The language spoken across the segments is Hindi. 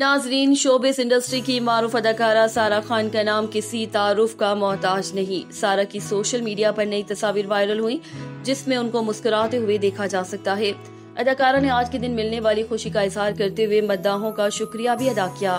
नाजरीन, शोबिस इंडस्ट्री की मारूफ अदाकारा सारा खान का नाम किसी तारुफ का मोहताज नहीं। सारा की सोशल मीडिया पर नई तस्वीर वायरल हुई, जिसमें उनको मुस्कुराते हुए देखा जा सकता है। अदाकारा ने आज के दिन मिलने वाली खुशी का इजहार करते हुए मद्दाहों का शुक्रिया भी अदा किया।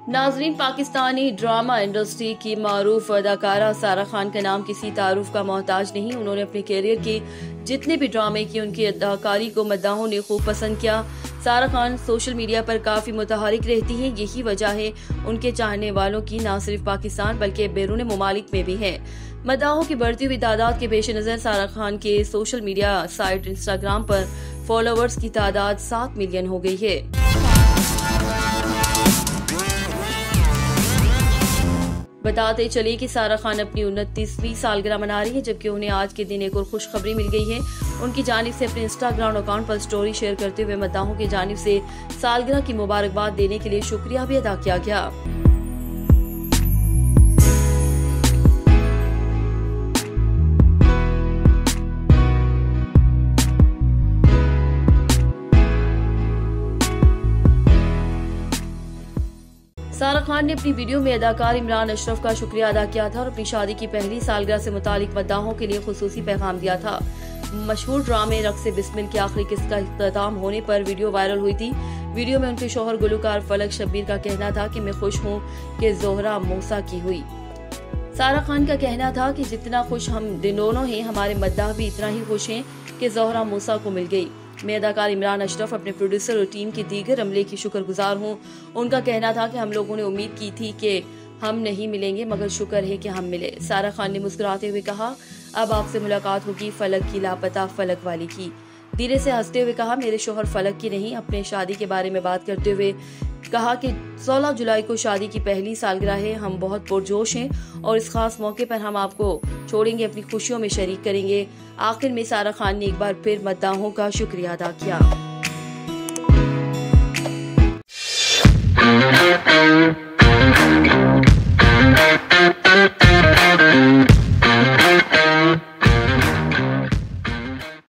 नाजरीन, पाकिस्तानी ड्रामा इंडस्ट्री की मरूफ अदाकारा सारा खान का नाम किसी तारुफ का मोहताज नहीं। उन्होंने अपने कैरियर के जितने भी ड्रामे किए, उनकी अदाकारी को मद्दाहों ने खूब पसंद किया। सारा खान सोशल मीडिया पर काफ़ी मुतहरिक रहती हैं। यही वजह है उनके चाहने वालों की न सिर्फ़ पाकिस्तान, बल्कि बैरून ममालिक में भी है। मद्दाहों की बढ़ती हुई तादाद के पेश नज़र सारा खान के सोशल मीडिया साइट इंस्टाग्राम पर फॉलोअर्स की तादाद सात मिलियन हो गई है। बताते चले कि सारा खान अपनी उनतीसवीं सालगिरह मना रही है, जबकि उन्हें आज के दिन एक और खुशखबरी मिल गई है। उनकी जानब से अपने इंस्टाग्राम अकाउंट पर स्टोरी शेयर करते हुए मद्दाहों की जानब से सालगिरह की मुबारकबाद देने के लिए शुक्रिया भी अदा किया गया। सारा खान ने अपनी वीडियो में अदाकार इमरान अशरफ का शुक्रिया अदा किया था और अपनी शादी की पहली सालगिरह से मुतालिक मद्दाहों के लिए खसूसी पैगाम दिया था। मशहूर ड्रामे रक्स बिस्मिल की आखिरी किस्त का अख्ताम होने पर वीडियो वायरल हुई थी। वीडियो में उनके शोहर गुलकार फलक शब्बीर का कहना था कि मैं खुश हूँ कि जोहरा मूसा की हुई। सारा खान का कहना था कि जितना खुश हम दोनों हैं, हमारे मद्दाह भी इतना ही खुश हैं कि जोहरा मूसा को मिल गई। मैं अदाकार इमरान अशरफ अपने प्रोड्यूसर और टीम के दीगर अमले की शुक्रगुजार हूँ। उनका कहना था कि हम लोगों ने उम्मीद की थी कि हम नहीं मिलेंगे, मगर शुक्र है कि हम मिले। सारा खान ने मुस्कुराते हुए कहा, अब आपसे मुलाकात होगी फलक की लापता फलक वाली की। धीरे से हँसते हुए कहा, मेरे शोहर फलक की नहीं, अपने शादी के बारे में बात करते हुए कहा कि 16 जुलाई को शादी की पहली सालगिरह है हम बहुत पुरजोश हैं और इस खास मौके पर हम आपको छोड़ेंगे, अपनी खुशियों में शरीक करेंगे। आखिर में सारा खान ने एक बार फिर मतदाओं का शुक्रिया अदा किया।